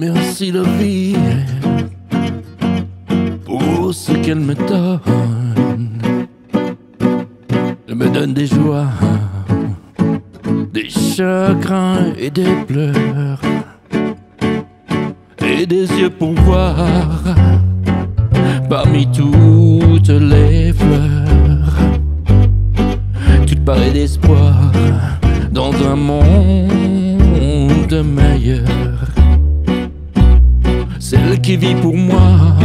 Merci la vie pour ce qu'elle me donne. Elle me donne des joies, des chagrins et des pleurs, et des yeux pour voir parmi toutes les fleurs. Tout paraît d'espoir dans un monde meilleur. Celle qui vit pour moi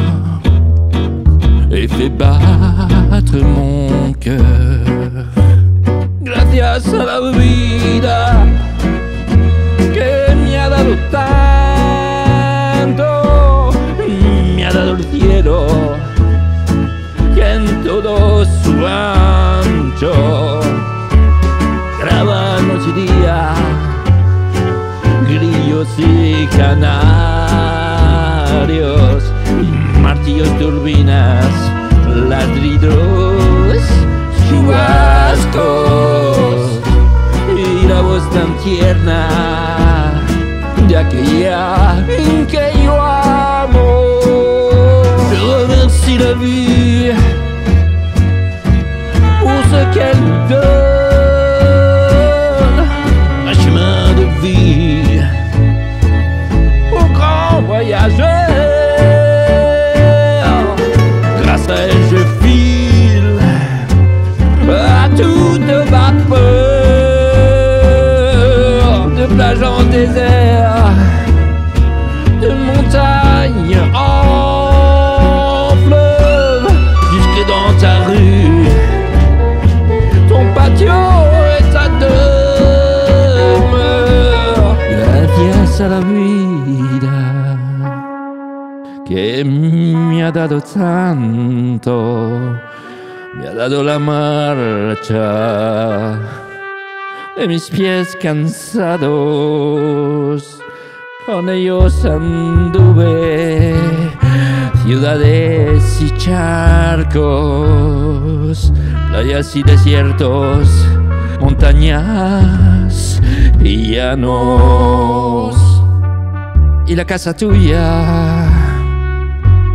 et fait battre mon cœur. Gracias a la vida que me ha dado tanto, me ha dado el cielo que en todo su ancho graba noche y día grillos y martillos, turbinas, ladridos, chubascos y la voz tan tierna de aquella que yo amo. Je remercie la vie en désert, de montagne en fleuve, jusque dans ta rue. Ton patio est ta demeure. Gracias a la vida que me ha dado tanto, me ha dado la marcha de mis pies cansados. Con ellos anduve ciudades y charcos, playas y desiertos, montañas y llanos. Y la casa tuya,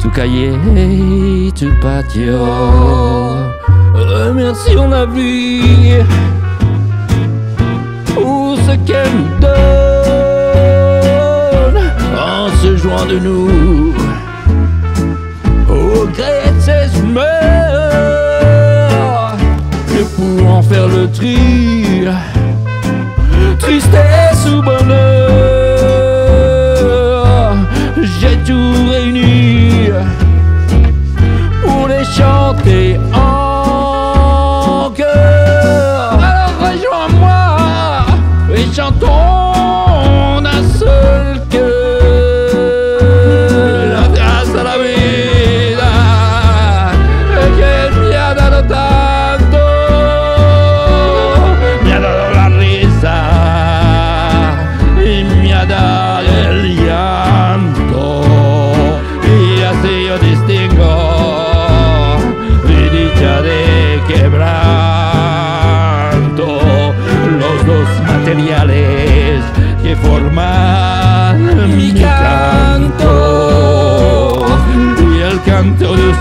tu calle y tu patio. Remercions la vie qu'elle nous donne en se joint de nous au gré de ses humeurs. Pour en faire le tri, tristesse ou bonheur, j'ai tout réuni pour les chanter en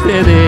seré.